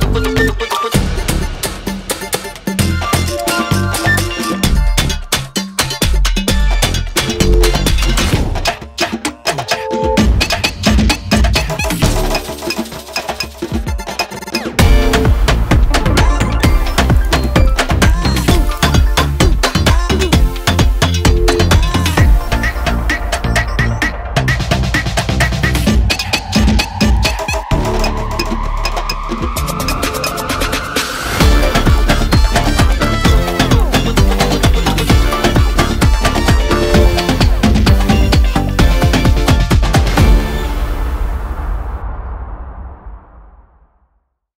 put, put, put.